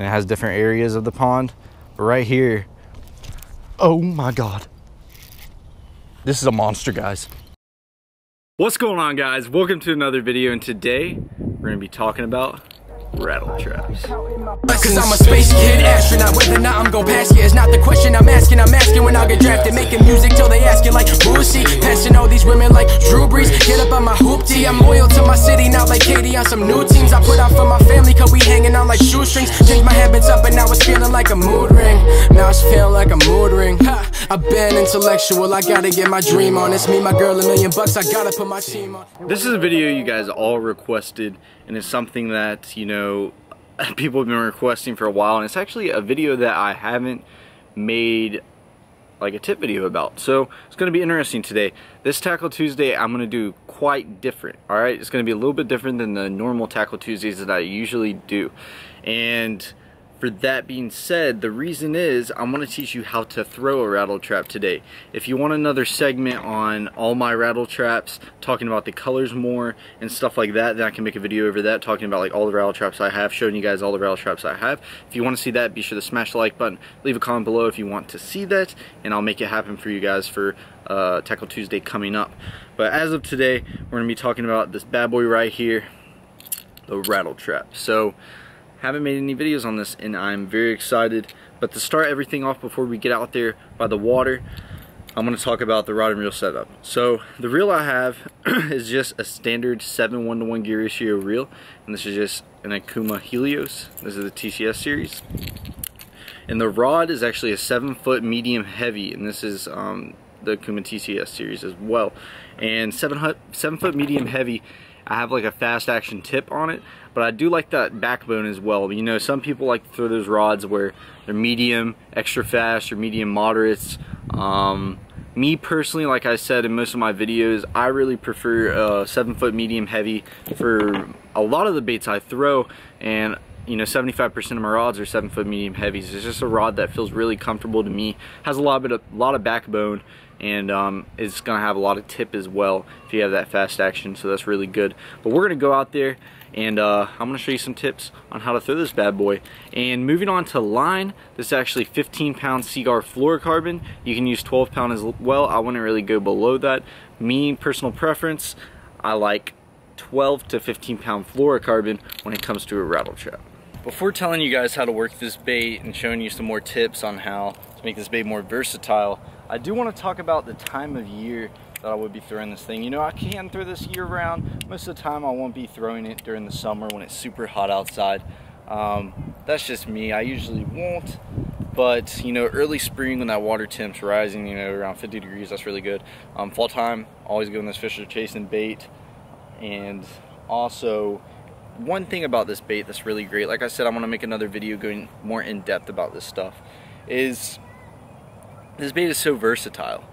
and it has different areas of the pond. But right here, oh my God. This is a monster, guys. What's going on, guys? Welcome to another video, and today we're gonna be talking about rattle traps. Cause I'm a space kid, astronaut, whether or not I'm gon' pass yeah, it's not the question I'm asking, I'm asking when I get drafted, making music till they ask you like Boosie, passing all these women like Drew Brees, get up on my hoop I'm loyal to my city, not like KD on some new teams, I put out for my family cause we hanging on like shoestrings, change my habits up and now it's feeling like a mood ring, now it's feeling like a mood ring, I've been intellectual, I gotta get my dream on, it's me, my girl, a million bucks, I gotta put my team on. This is a video you guys all requested, and it's something that, you know, people have been requesting for a while, and it's actually a video that I haven't made like a tip video about. So it's going to be interesting today. This Tackle Tuesday I'm going to do quite different. Alright, it's going to be a little bit different than the normal Tackle Tuesdays that I usually do. And for that being said, the reason is I'm going to teach you how to throw a rattle trap today. If you want another segment on all my rattle traps, talking about the colors more and stuff like that, then I can make a video over that, talking about like all the rattle traps I have, showing you guys all the rattle traps I have. If you want to see that, be sure to smash the like button, leave a comment below if you want to see that, and I'll make it happen for you guys for uh, Tackle Tuesday coming up. But as of today, we're going to be talking about this bad boy right here, the rattle trap. So haven't made any videos on this and I'm very excited. But to start everything off before we get out there by the water, I'm to talk about the rod and reel setup. So the reel I have is just a standard 7 1 to 1 gear ratio reel. And this is just an Okuma Helios. This is the TCS series. And the rod is actually a 7 foot medium heavy. And this is um, the Okuma TCS series as well. And 7, 7 foot medium heavy I have like a fast action tip on it, but I do like that backbone as well. You know, some people like to throw those rods where they're medium, extra fast, or medium moderates. Um, me personally, like I said in most of my videos, I really prefer a 7 foot medium heavy for a lot of the baits I throw, and you know 75% of my rods are 7 foot medium heavies. It's just a rod that feels really comfortable to me, has a lot of, a lot of backbone, and um, it's going to have a lot of tip as well if you have that fast action so that's really good but we're going to go out there and uh, I'm to show you some tips on how to throw this bad boy. And moving on to line this is actually 15 pound Seaguar fluorocarbon. You can use 12 pound as well. I wouldn't really go below that. Me personal preference I like 12 to 15 pound fluorocarbon when it comes to a rattle trap. Before telling you guys how to work this bait and showing you some more tips on how to make this bait more versatile I do want to talk about the time of year that I would be throwing this thing. You know, I can throw this year round. Most of the time I won't be throwing it during the summer when it's super hot outside. Um, that's just me. I usually won't. But, you know, early spring when that water temp's rising, you know, around 50 degrees, that's really good. Um, fall time, always when this fish are chasing bait. And also, one thing about this bait that's really great, like I said, I'm going to make another video going more in depth about this stuff, is this bait is so versatile.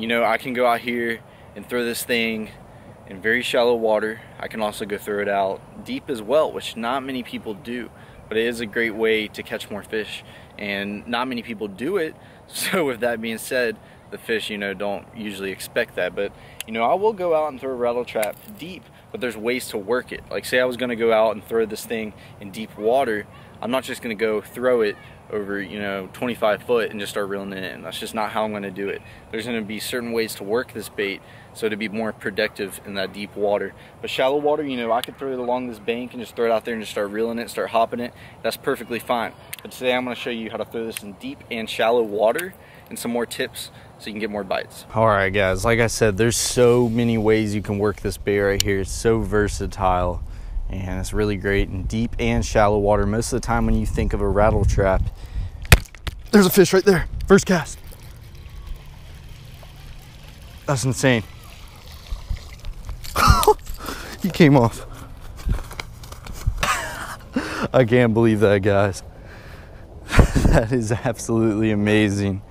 You know, I can go out here and throw this thing in very shallow water. I can also go throw it out deep as well, which not many people do. But it is a great way to catch more fish, and not many people do it. So with that being said, the fish, you know, don't usually expect that. But, you know, I will go out and throw a rattle trap deep, but there's ways to work it. Like say I was gonna go out and throw this thing in deep water, I'm not just gonna go throw it over you know 25 foot and just start reeling it in. That's just not how I'm to do it. There's to be certain ways to work this bait so to be more productive in that deep water. But shallow water, you know, I could throw it along this bank and just throw it out there and just start reeling it, start hopping it. That's perfectly fine. But today I'm to show you how to throw this in deep and shallow water and some more tips so you can get more bites. All right, guys. Like I said, there's so many ways you can work this bait right here. It's so versatile and it's really great in deep and shallow water. Most of the time when you think of a rattle trap, there's a fish right there. First cast. That's insane. he came off. I can't believe that, guys. that is absolutely amazing.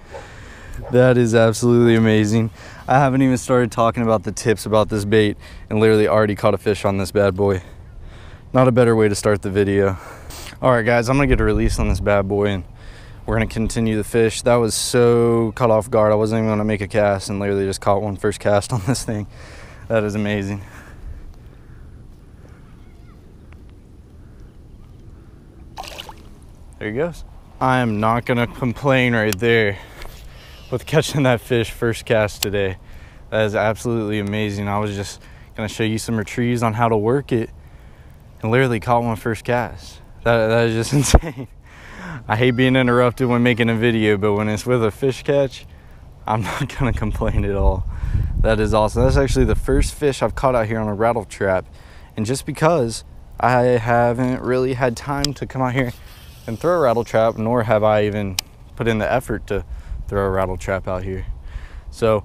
That is absolutely amazing. I haven't even started talking about the tips about this bait and literally already caught a fish on this bad boy. Not a better way to start the video. All right, guys, I'm gonna get a release on this bad boy and we're gonna continue the fish. That was so caught off guard. I wasn't even gonna make a cast and literally just caught one first cast on this thing. That is amazing. There he goes. I am not gonna complain right there with catching that fish first cast today. That is absolutely amazing. I was just gonna show you some retrieves on how to work it and literally caught one first cast. That, that is just insane. I hate being interrupted when making a video, but when it's with a fish catch, I'm not gonna complain at all. That is awesome. That's actually the first fish I've caught out here on a rattle trap. And just because I haven't really had time to come out here and throw a rattle trap, nor have I even put in the effort to throw a rattle trap out here. So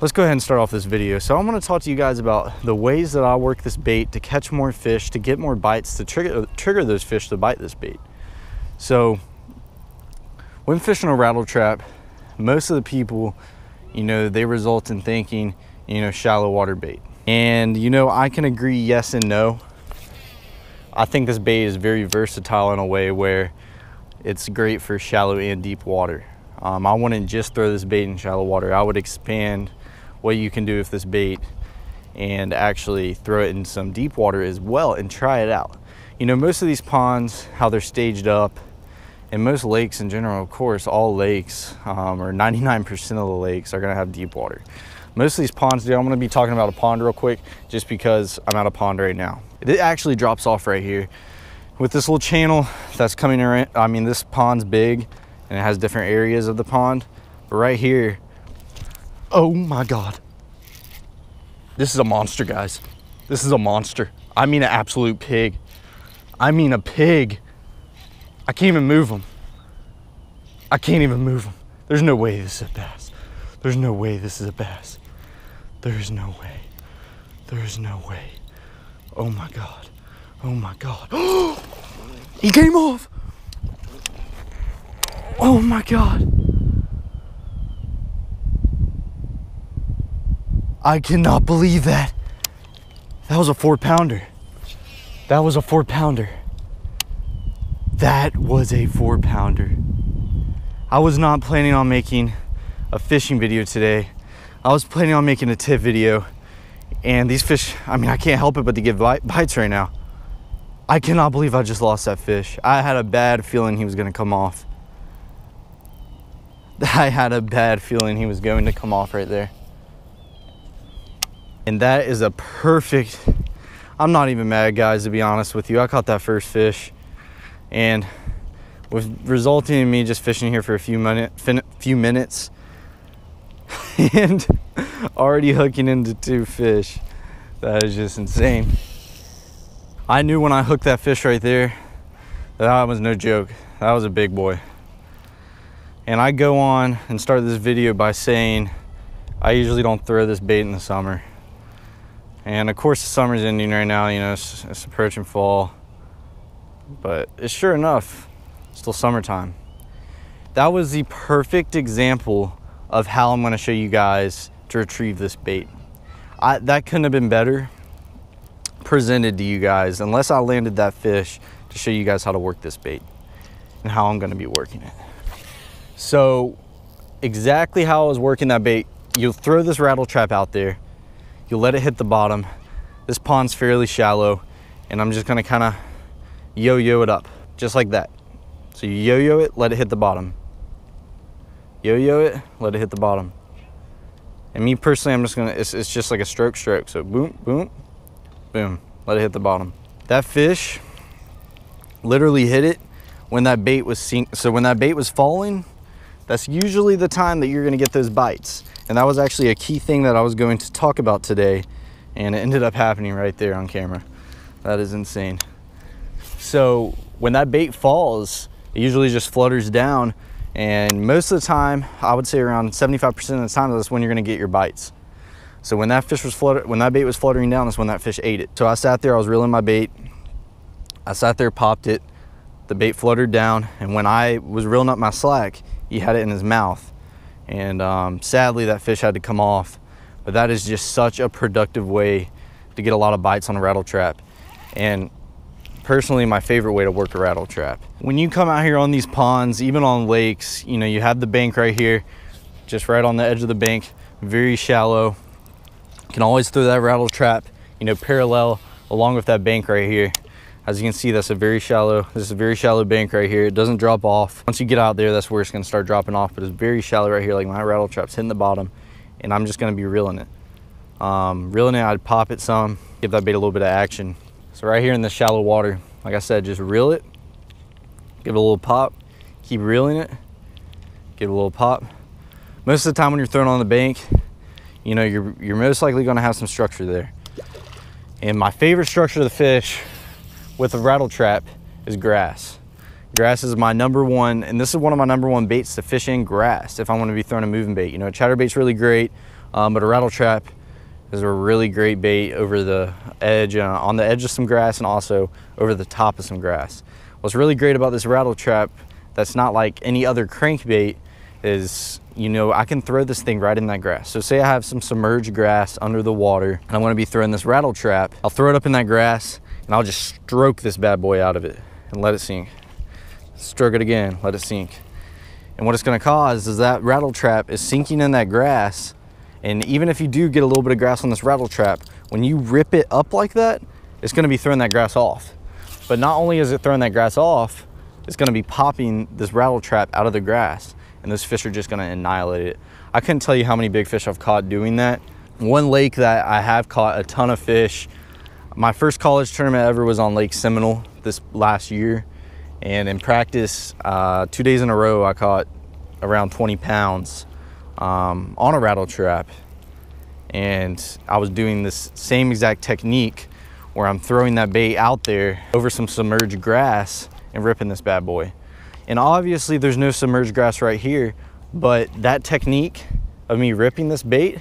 let's go ahead and start off this video. So I'm gonna talk to you guys about the ways that I work this bait to catch more fish, to get more bites, to trigger, trigger those fish to bite this bait. So when fishing a rattle trap, most of the people, you know, they result in thinking, you know, shallow water bait. And, you know, I can agree yes and no. I think this bait is very versatile in a way where it's great for shallow and deep water. Um, I wouldn't just throw this bait in shallow water. I would expand what you can do with this bait and actually throw it in some deep water as well and try it out. You know, most of these ponds, how they're staged up, and most lakes in general, of course, all lakes, um, or 99% of the lakes are gonna have deep water. Most of these ponds do. I'm gonna be talking about a pond real quick, just because I'm at a pond right now. It actually drops off right here. With this little channel that's coming around, I mean, this pond's big, and it has different areas of the pond. But right here, oh my God. This is a monster, guys. This is a monster. I mean an absolute pig. I mean a pig. I can't even move them. I can't even move them. There's no way this is a bass. There's no way this is a bass. There's no way. There's no way. Oh my God. Oh my God. he came off. Oh my God. I cannot believe that. That was a four pounder. That was a four pounder. That was a four pounder. I was not planning on making a fishing video today. I was planning on making a tip video and these fish, I mean, I can't help it but to give bites right now. I cannot believe I just lost that fish. I had a bad feeling he was gonna come off. I had a bad feeling he was going to come off right there. And that is a perfect, I'm not even mad guys, to be honest with you. I caught that first fish and was resulting in me just fishing here for a few minute, few minutes and already hooking into two fish. That is just insane. I knew when I hooked that fish right there that was no joke. That was a big boy. And I go on and start this video by saying I usually don't throw this bait in the summer. And of course the summer's ending right now, you know, it's, it's approaching fall but it's sure enough still summertime. That was the perfect example of how I'm gonna show you guys to retrieve this bait. I, that couldn't have been better presented to you guys unless I landed that fish to show you guys how to work this bait and how I'm gonna be working it. So exactly how I was working that bait, you'll throw this rattle trap out there, you'll let it hit the bottom. This pond's fairly shallow and I'm just gonna kinda yo-yo it up, just like that. So you yo-yo it, let it hit the bottom. Yo-yo it, let it hit the bottom. And me personally, I'm just gonna, it's, it's just like a stroke stroke. So boom, boom, boom, let it hit the bottom. That fish literally hit it when that bait was sink. So when that bait was falling, that's usually the time that you're gonna get those bites. And that was actually a key thing that I was going to talk about today. And it ended up happening right there on camera. That is insane. So when that bait falls, it usually just flutters down. And most of the time, I would say around 75% of the time, that's when you're gonna get your bites. So when that fish was flutter, when that bait was fluttering down, that's when that fish ate it. So I sat there, I was reeling my bait. I sat there, popped it. The bait fluttered down. And when I was reeling up my slack, he had it in his mouth. And um, sadly, that fish had to come off. But that is just such a productive way to get a lot of bites on a rattle trap. And personally my favorite way to work a rattle trap. When you come out here on these ponds, even on lakes, you know, you have the bank right here, just right on the edge of the bank, very shallow. You can always throw that rattle trap, you know, parallel along with that bank right here. As you can see, that's a very shallow, this is a very shallow bank right here. It doesn't drop off. Once you get out there, that's where it's gonna start dropping off, but it's very shallow right here. Like my rattle trap's hitting the bottom and I'm just gonna be reeling it. Um, reeling it, I'd pop it some, give that bait a little bit of action. So right here in the shallow water, like I said, just reel it, give it a little pop, keep reeling it, give it a little pop. Most of the time when you're throwing on the bank, you know, you're, you're most likely gonna have some structure there. And my favorite structure of the fish with a rattle trap is grass. Grass is my number one, and this is one of my number one baits to fish in grass if I want to be throwing a moving bait. You know, a chatterbait's really great, um, but a rattle trap is a really great bait over the edge, uh, on the edge of some grass and also over the top of some grass. What's really great about this rattle trap that's not like any other crankbait is, you know, I can throw this thing right in that grass. So say I have some submerged grass under the water and I wanna be throwing this rattle trap, I'll throw it up in that grass and I'll just stroke this bad boy out of it and let it sink. Stroke it again, let it sink. And what it's gonna cause is that rattle trap is sinking in that grass and even if you do get a little bit of grass on this rattle trap, when you rip it up like that, it's gonna be throwing that grass off. But not only is it throwing that grass off, it's gonna be popping this rattle trap out of the grass and those fish are just gonna annihilate it. I couldn't tell you how many big fish I've caught doing that. One lake that I have caught a ton of fish, my first college tournament ever was on Lake Seminole this last year. And in practice, uh, two days in a row, I caught around 20 pounds um, on a rattle trap. And I was doing this same exact technique where I'm throwing that bait out there over some submerged grass and ripping this bad boy. And obviously there's no submerged grass right here, but that technique of me ripping this bait,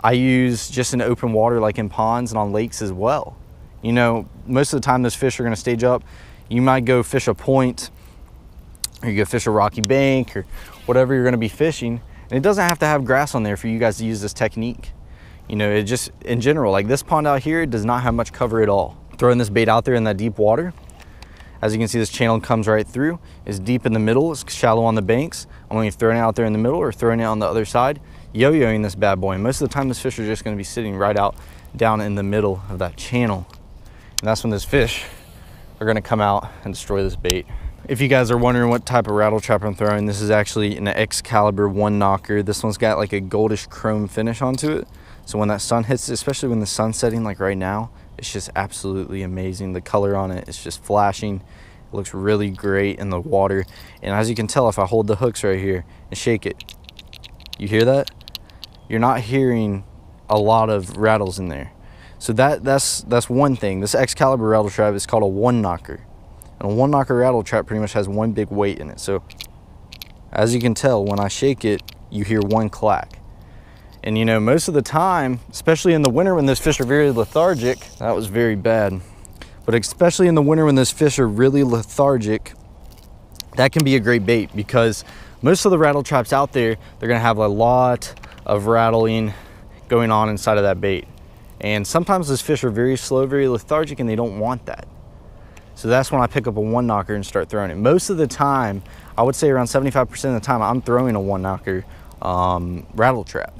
I use just in open water like in ponds and on lakes as well. You know, most of the time those fish are gonna stage up. You might go fish a point or you go fish a rocky bank or whatever you're gonna be fishing. And it doesn't have to have grass on there for you guys to use this technique. You know, it just, in general, like this pond out here does not have much cover at all. Throwing this bait out there in that deep water, as you can see, this channel comes right through. It's deep in the middle, it's shallow on the banks. I'm only throwing it out there in the middle or throwing it on the other side, yo-yoing this bad boy. And most of the time, this fish are just gonna be sitting right out down in the middle of that channel. And that's when those fish are gonna come out and destroy this bait. If you guys are wondering what type of rattle trap I'm throwing, this is actually an Excalibur one knocker. This one's got like a goldish chrome finish onto it. So when that sun hits, especially when the sun's setting like right now, it's just absolutely amazing. The color on it is just flashing. It looks really great in the water. And as you can tell, if I hold the hooks right here and shake it, you hear that? You're not hearing a lot of rattles in there. So that that's that's one thing. This Excalibur rattle trap is called a one knocker. And a one knocker rattle trap pretty much has one big weight in it. So as you can tell, when I shake it, you hear one clack. And you know, most of the time, especially in the winter when those fish are very lethargic, that was very bad. But especially in the winter when those fish are really lethargic, that can be a great bait because most of the rattle traps out there, they're gonna have a lot of rattling going on inside of that bait. And sometimes those fish are very slow, very lethargic, and they don't want that. So that's when I pick up a one knocker and start throwing it. Most of the time, I would say around 75% of the time, I'm throwing a one knocker um, rattle trap.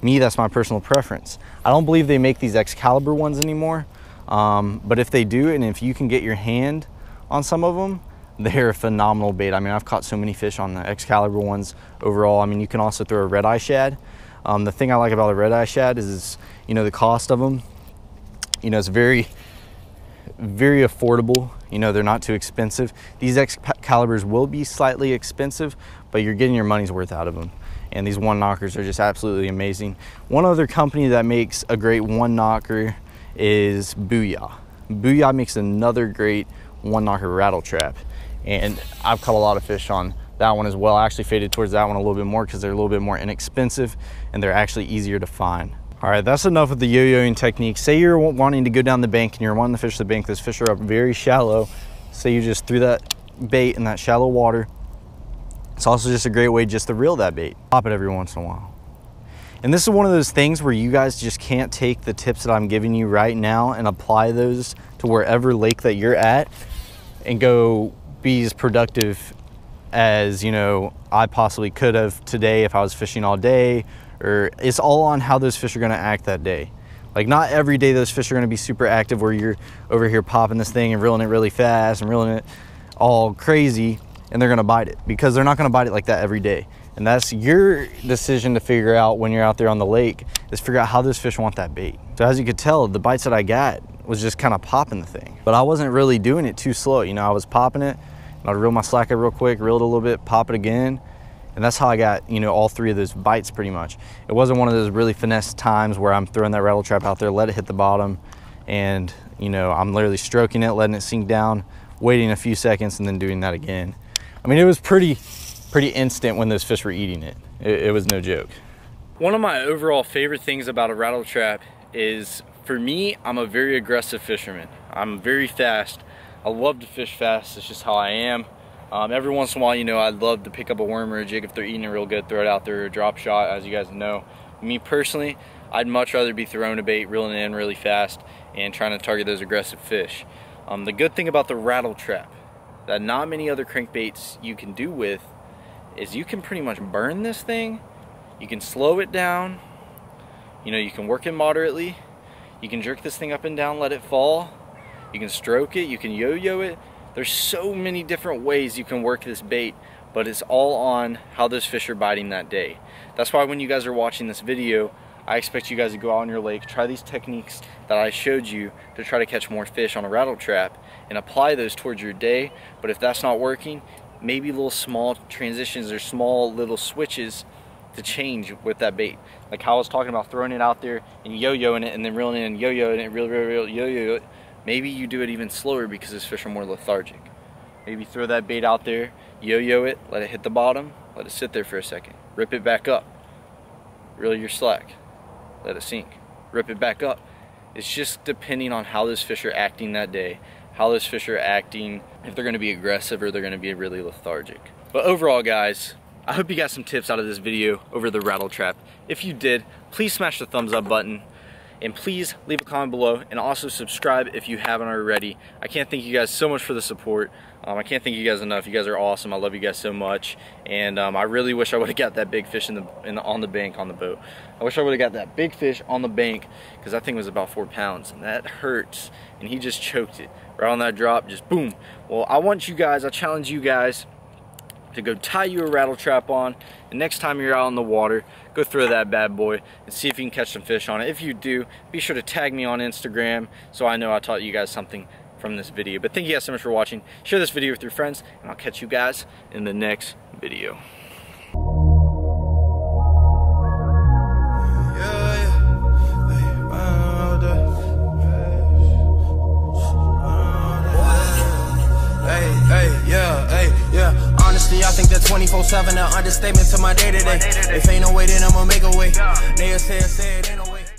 Me, that's my personal preference. I don't believe they make these Excalibur ones anymore, um, but if they do, and if you can get your hand on some of them, they're a phenomenal bait. I mean, I've caught so many fish on the Excalibur ones overall. I mean, you can also throw a red eye shad. Um, the thing I like about a red eye shad is, is, you know, the cost of them. You know, it's very, very affordable. You know, they're not too expensive. These Excaliburs will be slightly expensive, but you're getting your money's worth out of them and these one knockers are just absolutely amazing. One other company that makes a great one knocker is Booyah. Booyah makes another great one knocker rattle trap. And I've caught a lot of fish on that one as well. I actually faded towards that one a little bit more because they're a little bit more inexpensive and they're actually easier to find. All right, that's enough of the yo-yoing technique. Say you're wanting to go down the bank and you're wanting to fish the bank. Those fish are up very shallow. Say you just threw that bait in that shallow water it's also just a great way just to reel that bait. Pop it every once in a while. And this is one of those things where you guys just can't take the tips that I'm giving you right now and apply those to wherever lake that you're at and go be as productive as, you know, I possibly could have today if I was fishing all day or it's all on how those fish are going to act that day. Like not every day those fish are gonna be super active where you're over here popping this thing and reeling it really fast and reeling it all crazy and they're gonna bite it because they're not gonna bite it like that every day. And that's your decision to figure out when you're out there on the lake is figure out how those fish want that bait. So as you could tell, the bites that I got was just kind of popping the thing. But I wasn't really doing it too slow. You know, I was popping it I'd reel my slacker real quick, reel it a little bit, pop it again. And that's how I got, you know, all three of those bites pretty much. It wasn't one of those really finesse times where I'm throwing that rattle trap out there, let it hit the bottom, and, you know, I'm literally stroking it, letting it sink down, waiting a few seconds, and then doing that again. I mean, it was pretty, pretty instant when those fish were eating it. It, it was no joke. One of my overall favorite things about a rattle trap is, for me, I'm a very aggressive fisherman. I'm very fast. I love to fish fast. It's just how I am. Um, every once in a while, you know, I'd love to pick up a worm or a jig if they're eating it real good, throw it out there, a drop shot, as you guys know. Me personally, I'd much rather be throwing a bait, reeling in really fast, and trying to target those aggressive fish. Um, the good thing about the rattle trap that not many other crankbaits you can do with is you can pretty much burn this thing. You can slow it down. You know, you can work it moderately. You can jerk this thing up and down, let it fall. You can stroke it, you can yo-yo it. There's so many different ways you can work this bait, but it's all on how those fish are biting that day. That's why when you guys are watching this video, I expect you guys to go out on your lake, try these techniques that I showed you to try to catch more fish on a rattle trap and apply those towards your day. But if that's not working, maybe little small transitions or small little switches to change with that bait. Like how I was talking about throwing it out there and yo-yoing it and then reeling it and yo-yoing it, reel, reel, reel, yo-yo it. Maybe you do it even slower because those fish are more lethargic. Maybe throw that bait out there, yo-yo it, let it hit the bottom, let it sit there for a second, rip it back up, reel your slack, let it sink, rip it back up. It's just depending on how those fish are acting that day, how those fish are acting, if they're gonna be aggressive or they're gonna be really lethargic. But overall guys, I hope you got some tips out of this video over the rattle trap. If you did, please smash the thumbs up button and please leave a comment below and also subscribe if you haven't already. I can't thank you guys so much for the support. Um, I can't thank you guys enough. You guys are awesome. I love you guys so much. And um, I really wish I would have got that big fish in the, in the, on the bank on the boat. I wish I would have got that big fish on the bank because that thing was about four pounds and that hurts. And he just choked it right on that drop, just boom. Well, I want you guys, I challenge you guys to go tie you a rattle trap on and next time you're out in the water go throw that bad boy and see if you can catch some fish on it. If you do be sure to tag me on Instagram so I know I taught you guys something from this video. But thank you guys so much for watching. Share this video with your friends and I'll catch you guys in the next video Honestly, I think that 24-7 an understatement to my day-to-day. -day. If ain't no way, then I'ma make a way. They say, say ain't no